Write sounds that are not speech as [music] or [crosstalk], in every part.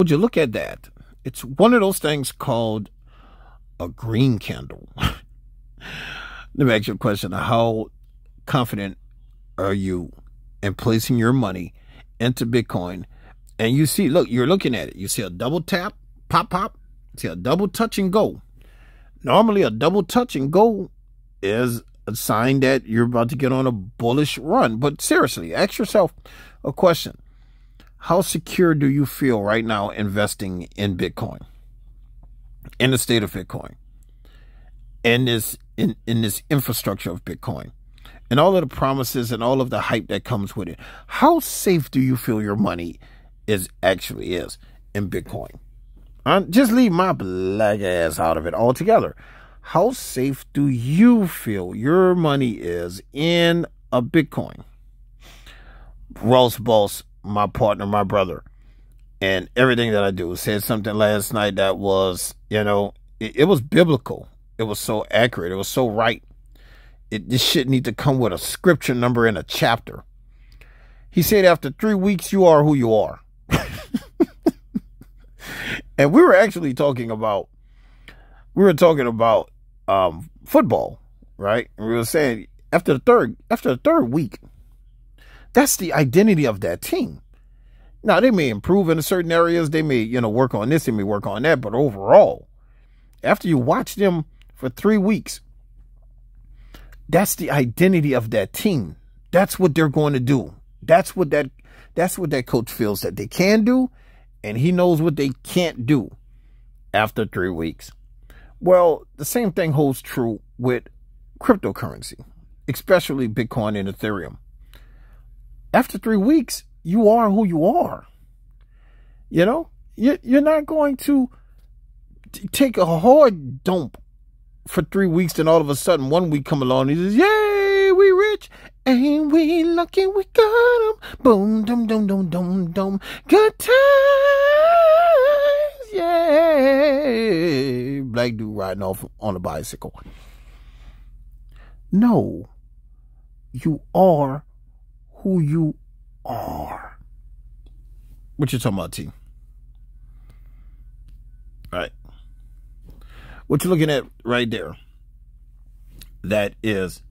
Would you look at that? It's one of those things called a green candle. [laughs] Let me ask you a question. How confident are you in placing your money into Bitcoin? And you see, look, you're looking at it. You see a double tap, pop, pop. See a double touch and go. Normally, a double touch and go is a sign that you're about to get on a bullish run. But seriously, ask yourself a question how secure do you feel right now investing in Bitcoin, in the state of Bitcoin, in this in, in this infrastructure of Bitcoin, and all of the promises and all of the hype that comes with it? How safe do you feel your money is actually is in Bitcoin? Uh, just leave my black ass out of it altogether. How safe do you feel your money is in a Bitcoin? Ross Boss my partner, my brother, and everything that I do. Said something last night that was, you know, it, it was biblical. It was so accurate. It was so right. It, this shit need to come with a scripture number and a chapter. He said, after three weeks, you are who you are. [laughs] and we were actually talking about, we were talking about um, football, right? And we were saying after the third, after the third week, that's the identity of that team. Now they may improve in certain areas. They may, you know, work on this. They may work on that. But overall, after you watch them for three weeks, that's the identity of that team. That's what they're going to do. That's what that that's what that coach feels that they can do, and he knows what they can't do after three weeks. Well, the same thing holds true with cryptocurrency, especially Bitcoin and Ethereum after three weeks, you are who you are. You know, you're not going to take a hard dump for three weeks, then all of a sudden one week come along and he says, Yay, we rich. Ain't we lucky we got them? Boom, dum, dum, dum, dum, dum. Good times, yay. Black dude riding off on a bicycle. No, you are who you are. What you talking about, T? Right. What you're looking at right there, that is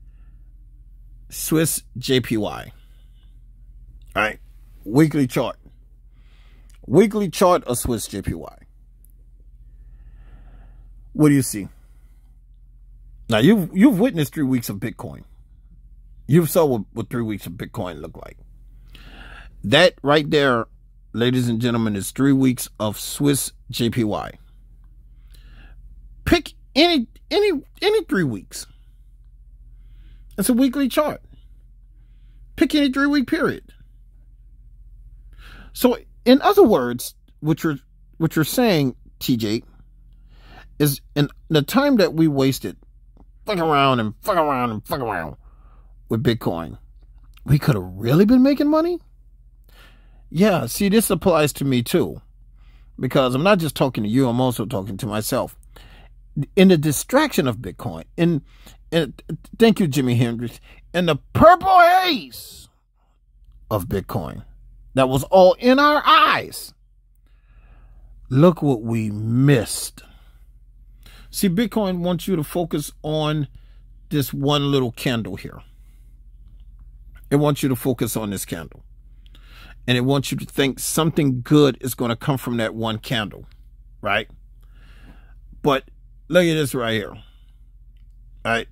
Swiss JPY. All right. Weekly chart. Weekly chart of Swiss JPY. What do you see? Now you've you've witnessed three weeks of Bitcoin. You saw what, what three weeks of Bitcoin look like. That right there, ladies and gentlemen, is three weeks of Swiss JPY. Pick any any any three weeks. It's a weekly chart. Pick any three week period. So, in other words, what you're what you're saying, TJ, is in the time that we wasted fuck around and fuck around and fuck around with Bitcoin, we could have really been making money? Yeah, see, this applies to me too. Because I'm not just talking to you, I'm also talking to myself. In the distraction of Bitcoin, in, in thank you, Jimi Hendrix, in the purple haze of Bitcoin that was all in our eyes. Look what we missed. See, Bitcoin wants you to focus on this one little candle here. It wants you to focus on this candle. And it wants you to think something good is going to come from that one candle, right? But look at this right here. Right?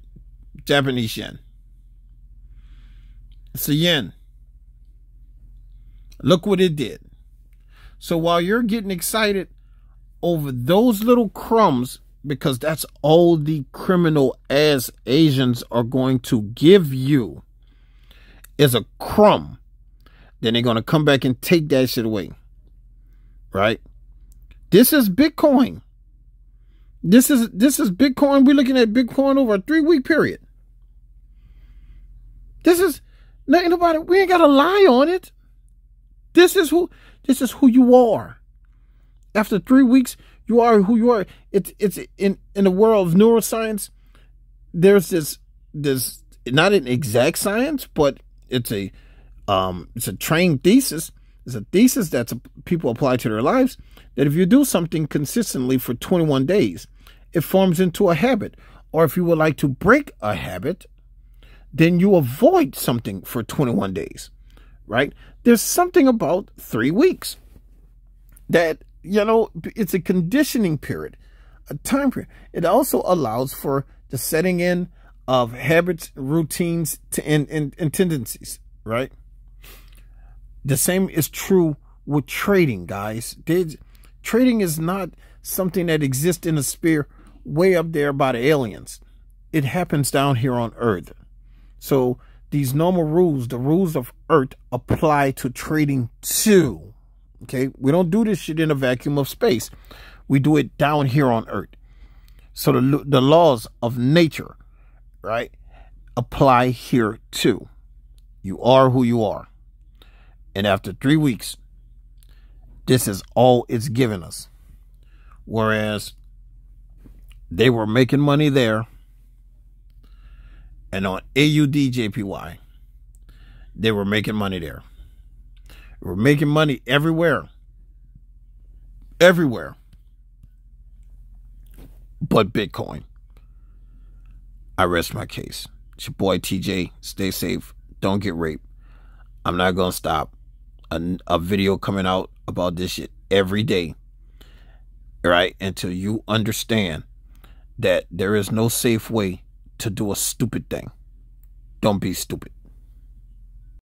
Japanese yen. It's a yen. Look what it did. So while you're getting excited over those little crumbs, because that's all the criminal ass Asians are going to give you is a crumb, then they're going to come back and take that shit away. Right? This is Bitcoin. This is this is Bitcoin. We're looking at Bitcoin over a three week period. This is nothing about it. We ain't got to lie on it. This is who this is who you are. After three weeks, you are who you are. It's it's in in the world of neuroscience. There's this this not an exact science, but it's a um, it's a trained thesis It's a thesis that people apply to their lives that if you do something consistently for 21 days, it forms into a habit. Or if you would like to break a habit, then you avoid something for 21 days, right? There's something about three weeks that, you know, it's a conditioning period, a time period. It also allows for the setting in of habits, routines, and, and, and tendencies, right? The same is true with trading, guys. trading is not something that exists in a sphere way up there by the aliens. It happens down here on Earth. So these normal rules, the rules of Earth, apply to trading too. Okay, we don't do this shit in a vacuum of space. We do it down here on Earth. So the the laws of nature, right, apply here too. You are who you are. And after three weeks, this is all it's given us. Whereas they were making money there. And on AUDJPY, they were making money there. They were making money everywhere. Everywhere. But Bitcoin. I rest my case. It's your boy TJ. Stay safe. Don't get raped. I'm not going to stop. A, a video coming out about this shit every day. Right? Until you understand that there is no safe way to do a stupid thing. Don't be stupid.